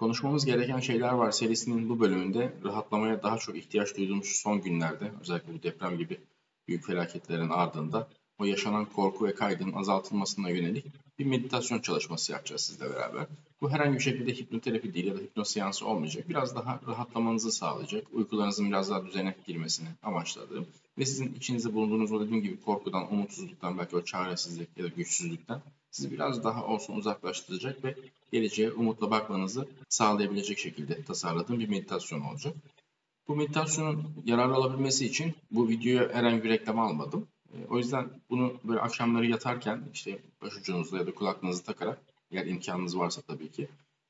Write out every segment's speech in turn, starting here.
Konuşmamız gereken şeyler var serisinin bu bölümünde. Rahatlamaya daha çok ihtiyaç duyduğumuz son günlerde özellikle bu deprem gibi büyük felaketlerin ardında o yaşanan korku ve kaygının azaltılmasına yönelik bir meditasyon çalışması yapacağız sizle beraber. Bu herhangi bir şekilde hipnoterapi değil ya da hipnoz seansı olmayacak. Biraz daha rahatlamanızı sağlayacak, uykularınızın biraz daha düzene girmesini amaçladığım ve sizin içinizde bulunduğunuz o dediğim gibi korkudan, umutsuzluktan, belki o çaresizlik ya da güçsüzlükten sizi biraz daha olsun uzaklaştıracak ve geleceğe umutla bakmanızı sağlayabilecek şekilde tasarladığım bir meditasyon olacak. Bu meditasyonun yararlı olabilmesi için bu videoya herhangi bir reklam almadım. E, o yüzden bunu böyle akşamları yatarken işte başucunuzda ya da kulaklığınızı takarak eğer imkanınız varsa tabii ki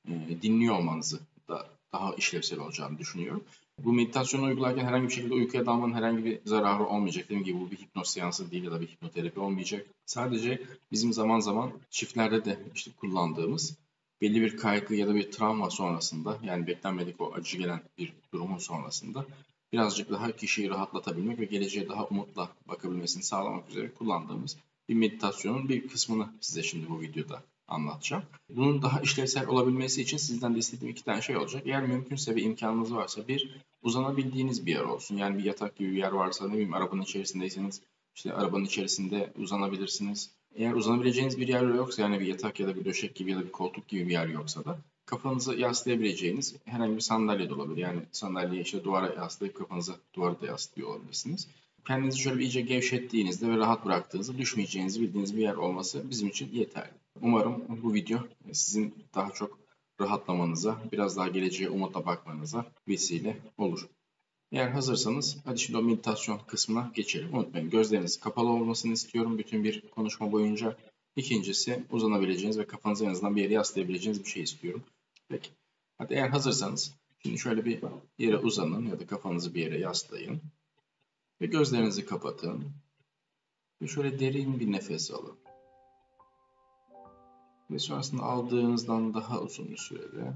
e, dinliyor olmanızı da daha işlevsel olacağını düşünüyorum. Bu meditasyonu uygularken herhangi bir şekilde uykuya dalmanın herhangi bir zararı olmayacak. Dediğim gibi bu bir hipnoz seansı değil ya da bir hipnoterapi olmayacak. Sadece bizim zaman zaman çiftlerde de işte kullandığımız belli bir kaygı ya da bir travma sonrasında yani beklenmedik o acı gelen bir durumun sonrasında birazcık daha kişiyi rahatlatabilmek ve geleceğe daha umutla bakabilmesini sağlamak üzere kullandığımız bir meditasyonun bir kısmını size şimdi bu videoda anlatacağım. Bunun daha işlevsel olabilmesi için sizden de istediğim iki tane şey olacak. Eğer mümkünse ve imkanınız varsa bir uzanabildiğiniz bir yer olsun. Yani bir yatak gibi bir yer varsa ne bileyim arabanın içerisindeyseniz işte arabanın içerisinde uzanabilirsiniz. Eğer uzanabileceğiniz bir yer yoksa yani bir yatak ya da bir döşek gibi ya da bir koltuk gibi bir yer yoksa da kafanızı yaslayabileceğiniz herhangi bir sandalye de olabilir. Yani sandalyeyi işte duvara yaslayıp kafanızı duvara da yaslıyor olabilirsiniz. Kendinizi şöyle bir iyice gevşettiğinizde ve rahat bıraktığınızda düşmeyeceğinizi bildiğiniz bir yer olması bizim için yeterli. Umarım bu video sizin daha çok rahatlamanıza, biraz daha geleceğe umutla bakmanıza vesile olur. Eğer hazırsanız hadi şimdi o meditasyon kısmına geçelim. Unutmayın gözleriniz kapalı olmasını istiyorum bütün bir konuşma boyunca. İkincisi uzanabileceğiniz ve kafanızı en azından bir yere yaslayabileceğiniz bir şey istiyorum. Peki. Hadi eğer hazırsanız şimdi şöyle bir yere uzanın ya da kafanızı bir yere yaslayın. Ve gözlerinizi kapatın. Ve şöyle derin bir nefes alın. Ve sonrasında aldığınızdan daha uzun bir sürede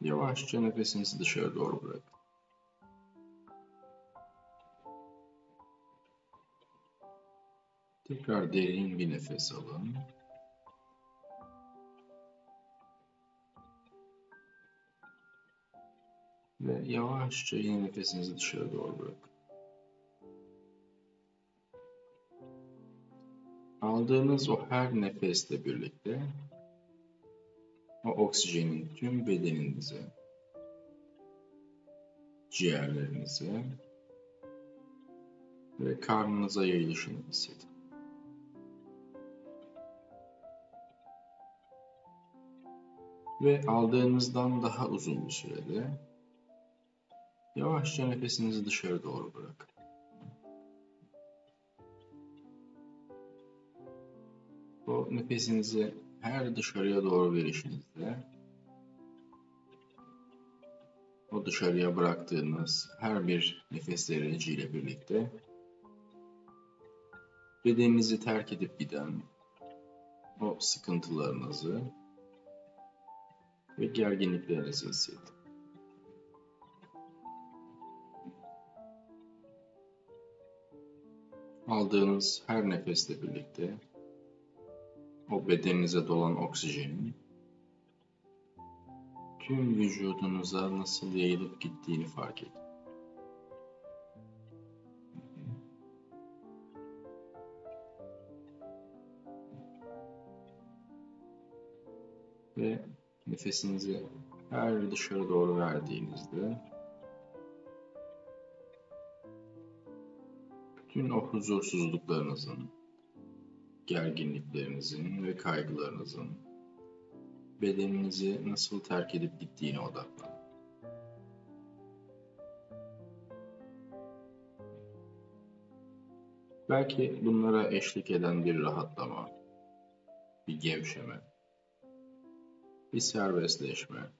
yavaşça nefesinizi dışarı doğru bırakın. Tekrar derin bir nefes alın. Ve yavaşça yine nefesinizi dışarı doğru bırakın. Aldığınız o her nefesle birlikte o oksijenin tüm bedeninize, ciğerlerinize ve karnınıza yayılışını hissedin. Ve aldığınızdan daha uzun bir sürede yavaşça nefesinizi dışarı doğru bırakın. O nefesinizi her dışarıya doğru verişinizde o dışarıya bıraktığınız her bir nefes dereciyle birlikte bedeninizi terk edip giden o sıkıntılarınızı ve gerginliklerinizi hissedin. Aldığınız her nefesle birlikte o bedeninize dolan oksijenin tüm vücudunuza nasıl yayılıp gittiğini fark edin. Nefesinizi her dışarı doğru verdiğinizde bütün o huzursuzluklarınızın, gerginliklerinizin ve kaygılarınızın bedeninizi nasıl terk edip gittiğine odaklanın. Belki bunlara eşlik eden bir rahatlama, bir gevşeme, bir serbestleşme,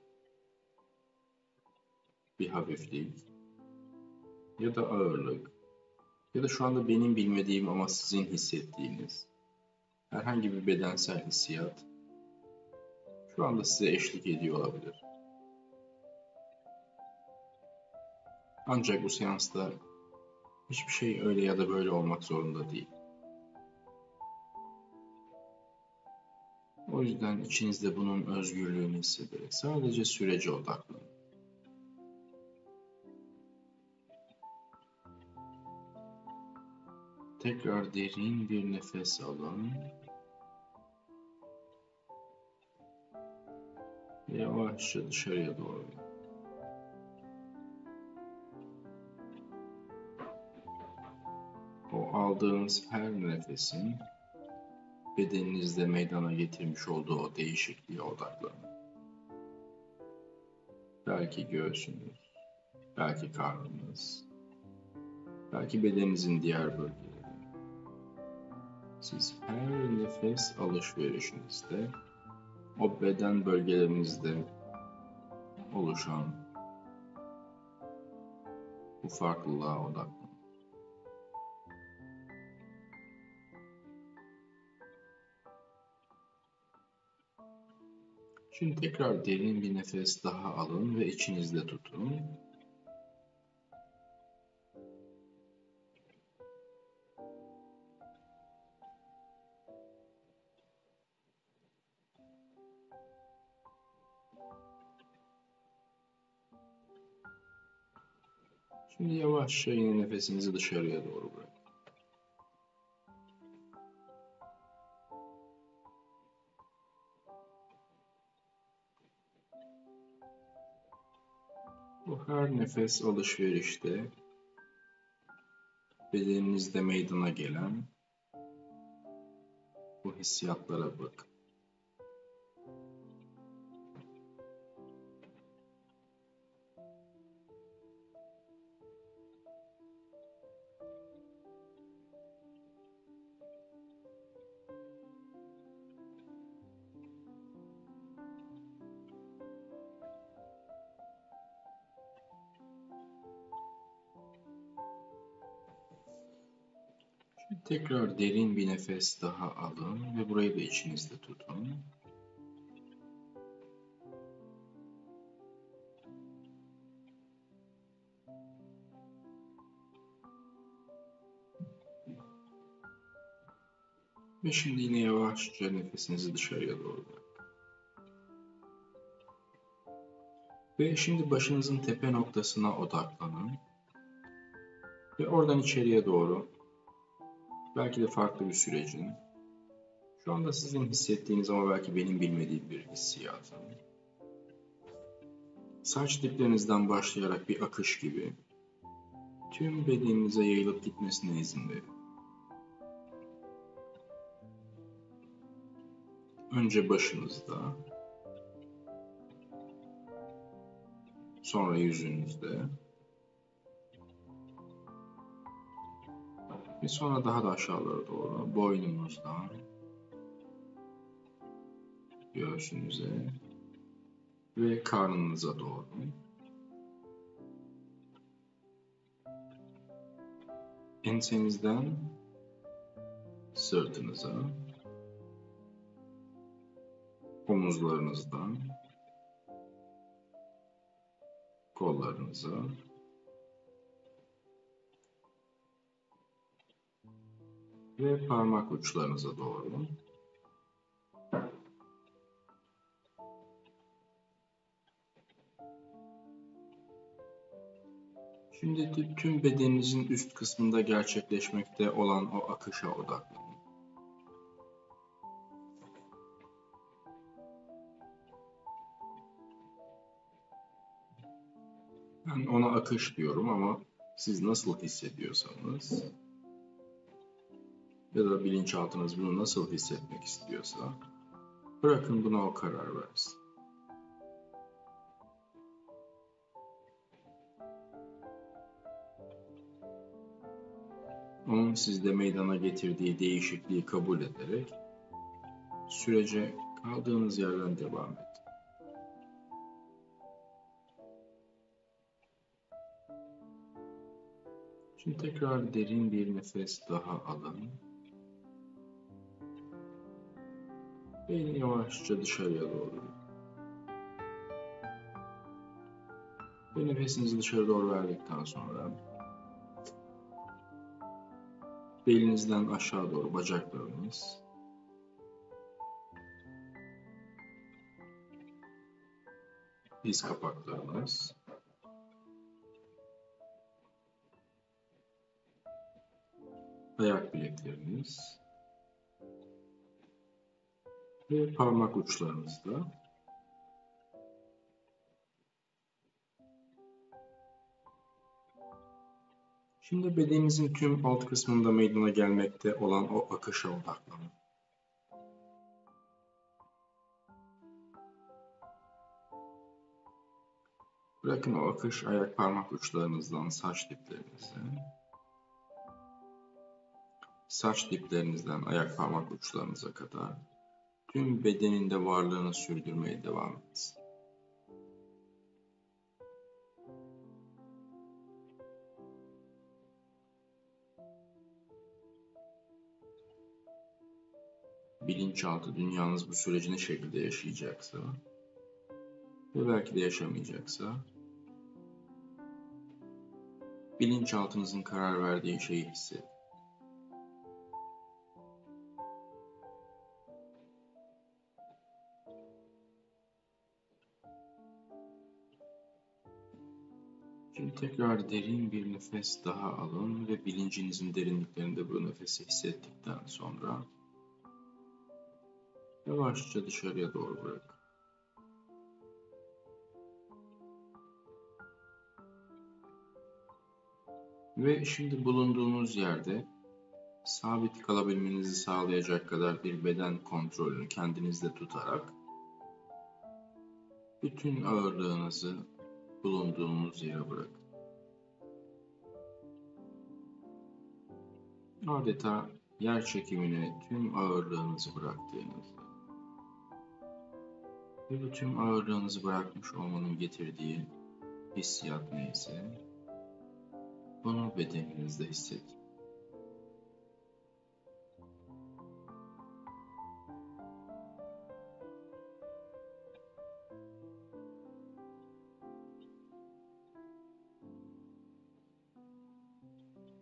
bir hafiflik ya da ağırlık. Ya da şu anda benim bilmediğim ama sizin hissettiğiniz. Herhangi bir bedensel hissiyat. Şu anda size eşlik ediyor olabilir. Ancak bu seansta hiçbir şey öyle ya da böyle olmak zorunda değil. O yüzden içinizde bunun özgürlüğünü hissederek sadece sürece odaklanın. Tekrar derin bir nefes alın. Yavaşça dışarıya doğru. O aldığınız her nefesin bedeninizde meydana getirmiş olduğu o değişikliğe odaklanın. Belki göğsünüz, belki karnınız, belki bedeninizin diğer bölgeleri. Siz her nefes alışverişinizde o beden bölgelerinizde oluşan bu farklılığa odaklanın. Şimdi tekrar derin bir nefes daha alın ve içinizde tutun. Şimdi yavaşça yine nefesinizi dışarıya doğru bırakın. Bu her nefes alışverişte bedeninizde meydana gelen bu hissiyatlara bakın. Tekrar derin bir nefes daha alın ve burayı da içinizde tutun. Ve şimdi yine yavaşça nefesinizi dışarıya doğru. Ve şimdi başınızın tepe noktasına odaklanın. Ve oradan içeriye doğru belki de farklı bir sürecin, şu anda sizin hissettiğiniz ama belki benim bilmediğim bir hissiyatın, saç diplerinizden başlayarak bir akış gibi tüm bedeninize yayılıp gitmesine izin verin. Önce başınızda, sonra yüzünüzde, Ve sonra daha da aşağılara doğru. Boynunuzdan göğsünüze ve karnınıza doğru. Ensenizden sırtınıza, omuzlarınızdan. Kollarınıza ve parmak uçlarınıza doğru. Şimdi tüm bedeninizin üst kısmında gerçekleşmekte olan o akışa odaklanın. Ben ona akış diyorum ama siz nasıl hissediyorsanız ya da bilinçaltınız bunu nasıl hissetmek istiyorsa bırakın buna o karar versin. Onun sizde meydana getirdiği değişikliği kabul ederek sürece kaldığınız yerden devam edin. Şimdi tekrar derin bir nefes daha alın. Elini yavaşça dışarıya doğru. Ve nefesinizi dışarı doğru verdikten sonra belinizden aşağı doğru bacaklarınız diz kapaklarınız ayak bilekleriniz ve parmak uçlarımızda. Şimdi bedenimizin tüm alt kısmında meydana gelmekte olan o akışa odaklanın. Bırakın o akış ayak parmak uçlarınızdan saç diplerinize, saç diplerinizden ayak parmak uçlarınıza kadar tüm bedeninde varlığını sürdürmeye devam etsin. bilinçaltı dünyanız bu süreci ne şekilde yaşayacaksa ve belki de yaşamayacaksa bilinçaltınızın karar verdiği şeyi hissedin. Tekrar derin bir nefes daha alın ve bilincinizin derinliklerinde bu nefesi hissettikten sonra Yavaşça dışarıya doğru bırak. Ve şimdi bulunduğunuz yerde sabit kalabilmenizi sağlayacak kadar bir beden kontrolünü kendinizde tutarak bütün ağırlığınızı bulunduğunuz yere bırakın. Adeta yer çekimine tüm ağırlığınızı bıraktığınızda ve bu tüm ağırlığınızı bırakmış olmanın getirdiği hissiyat neyse bunu bedeninizde hissedin.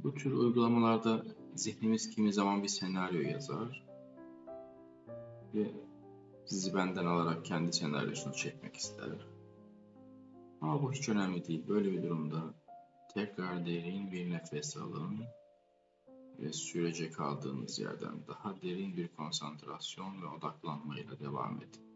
Bu tür uygulamalarda zihnimiz kimi zaman bir senaryo yazar ve sizi benden alarak kendi senaryosunu çekmek ister. Ama bu hiç önemli değil. Böyle bir durumda tekrar derin bir nefes alın ve sürece kaldığınız yerden daha derin bir konsantrasyon ve odaklanmayla devam edin.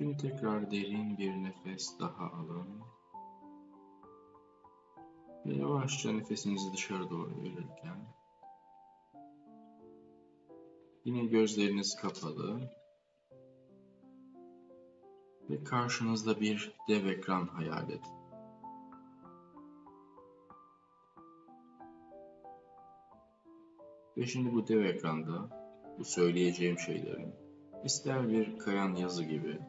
Şimdi tekrar derin bir nefes daha alın. Ve yavaşça nefesinizi dışarı doğru verirken yine gözleriniz kapalı ve karşınızda bir dev ekran hayal edin. Ve şimdi bu dev ekranda bu söyleyeceğim şeylerin ister bir kayan yazı gibi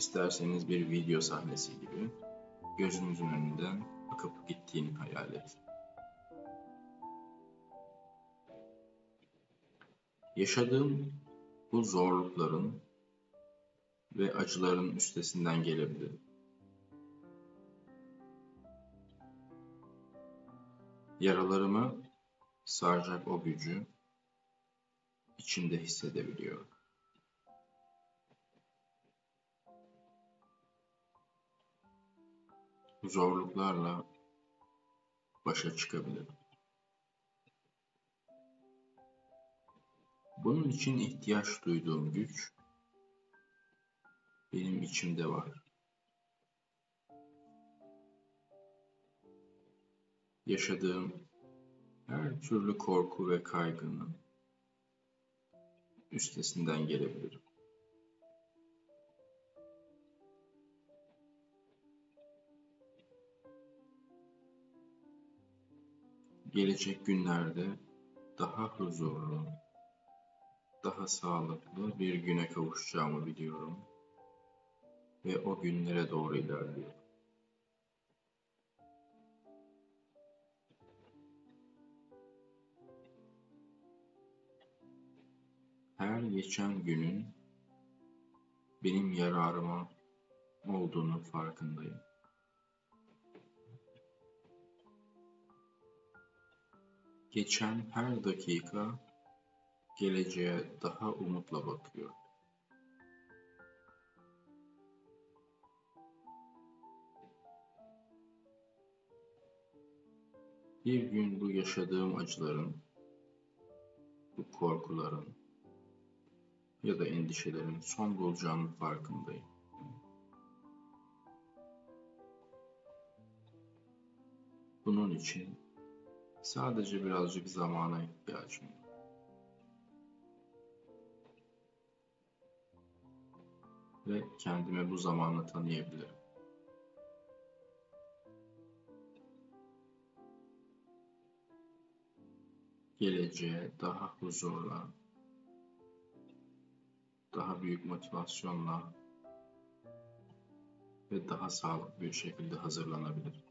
İsterseniz bir video sahnesi gibi gözünüzün önünden akıp gittiğini hayal edin. Yaşadığım bu zorlukların ve acıların üstesinden gelebilir. Yaralarımı saracak o gücü içimde hissedebiliyorum. Zorluklarla başa çıkabilirim. Bunun için ihtiyaç duyduğum güç benim içimde var. Yaşadığım her türlü korku ve kaygının üstesinden gelebilirim. Gelecek günlerde daha huzurlu, daha sağlıklı bir güne kavuşacağımı biliyorum ve o günlere doğru ilerliyorum. Her geçen günün benim yararıma olduğunu farkındayım. Geçen her dakika geleceğe daha umutla bakıyor. Bir gün bu yaşadığım acıların, bu korkuların ya da endişelerin son bulacağının farkındayım. Bunun için sadece birazcık zamana ihtiyacım var. Ve kendime bu zamanı tanıyabilirim. geleceğe daha huzurla, daha büyük motivasyonla ve daha sağlıklı bir şekilde hazırlanabilir.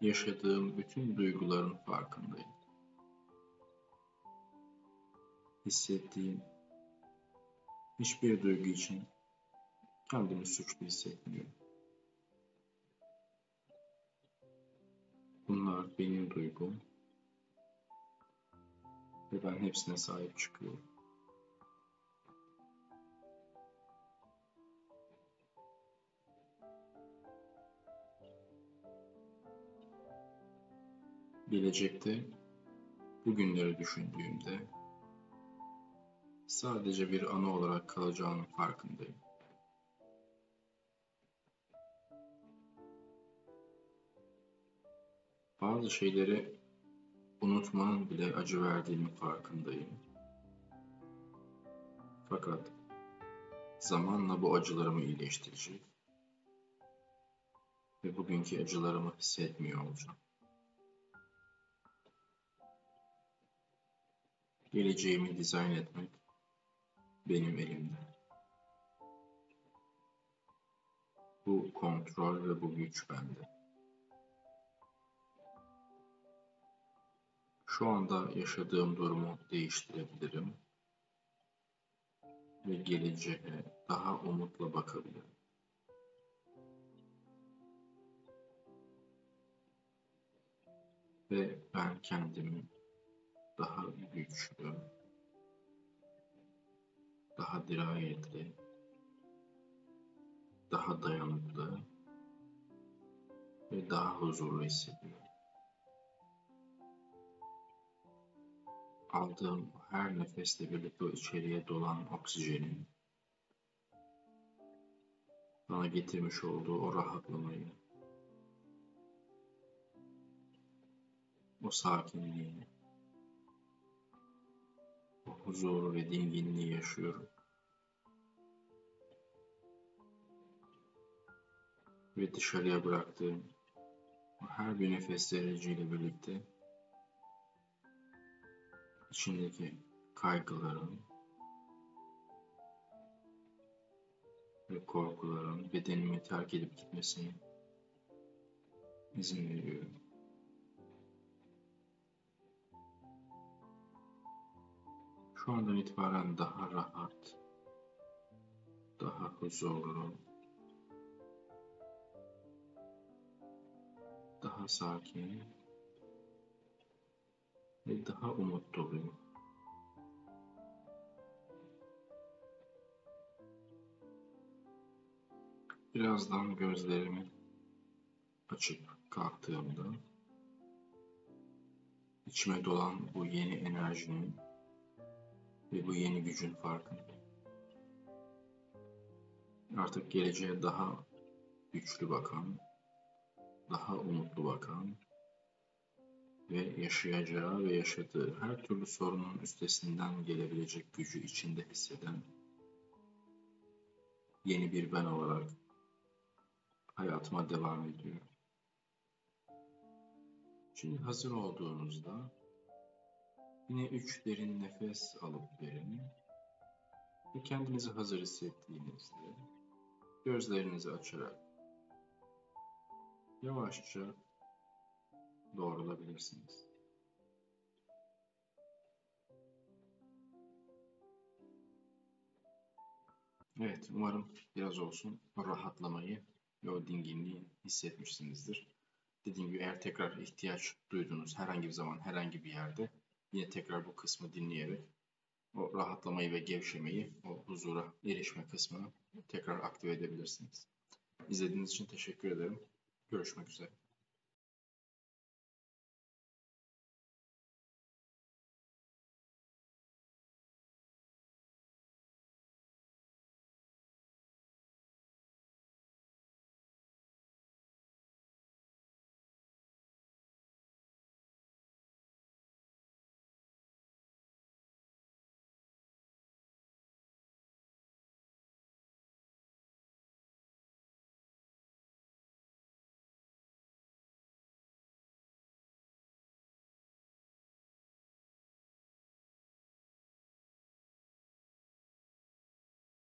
Yaşadığım bütün duyguların farkındayım. Hissettiğim hiçbir duygu için kendimi suçlu hissetmiyorum. Bunlar benim duygum ve ben hepsine sahip çıkıyorum. Gelecekte bugünleri düşündüğümde sadece bir anı olarak kalacağının farkındayım. Bazı şeyleri unutmanın bile acı verdiğinin farkındayım. Fakat zamanla bu acılarımı iyileştirecek ve bugünkü acılarımı hissetmiyor olacağım. Geleceğimi dizayn etmek benim elimde. Bu kontrol ve bu güç bende. Şu anda yaşadığım durumu değiştirebilirim ve geleceğe daha umutla bakabilirim. Ve ben kendimi güçlü, daha dirayetli, daha dayanıklı ve daha huzurlu hissediyorum. Aldığım her nefesle birlikte içeriye dolan oksijenin bana getirmiş olduğu o rahatlamayı, o sakinliği, huzuru ve dinginliği yaşıyorum. Ve dışarıya bıraktığım her bir nefes dereciyle birlikte içindeki kaygıların ve korkuların bedenimi terk edip gitmesine izin veriyorum. Şu andan itibaren daha rahat, daha huzurlu, daha sakin ve daha umut doluyum. Birazdan gözlerimi açıp kalktığımda içime dolan bu yeni enerjinin ve bu yeni gücün farkındayım. Artık geleceğe daha güçlü bakan, daha umutlu bakan ve yaşayacağı ve yaşadığı her türlü sorunun üstesinden gelebilecek gücü içinde hisseden yeni bir ben olarak hayatıma devam ediyorum. Şimdi hazır olduğunuzda Yine üç derin nefes alıp verin Ve kendinizi hazır hissettiğinizde gözlerinizi açarak yavaşça doğrulabilirsiniz. Evet, umarım biraz olsun rahatlamayı ve o dinginliği hissetmişsinizdir. Dediğim gibi eğer tekrar ihtiyaç duyduğunuz herhangi bir zaman herhangi bir yerde yine tekrar bu kısmı dinleyerek o rahatlamayı ve gevşemeyi, o huzura erişme kısmını tekrar aktive edebilirsiniz. İzlediğiniz için teşekkür ederim. Görüşmek üzere.